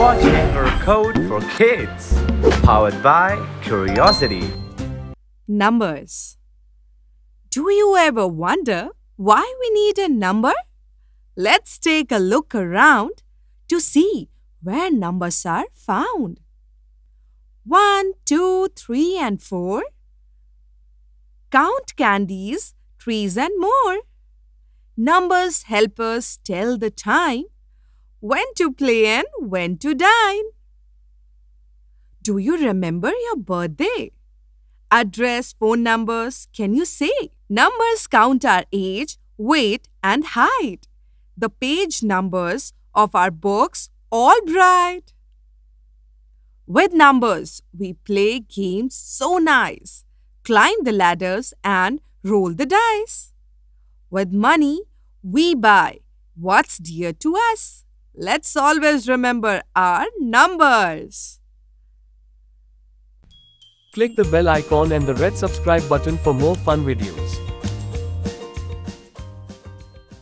Code for Kids. Powered by Curiosity. Numbers. Do you ever wonder why we need a number? Let's take a look around to see where numbers are found. 1, 2, 3, and 4. Count candies, trees, and more. Numbers help us tell the time, when to play and when to dine. Do you remember your birthday? Address, phone numbers, can you say? Numbers count our age, weight, and height. The page numbers of our books all bright. With numbers, we play games so nice. Climb the ladders and roll the dice. With money, we buy what's dear to us. Let's always remember our numbers. Click the bell icon and the red subscribe button for more fun videos.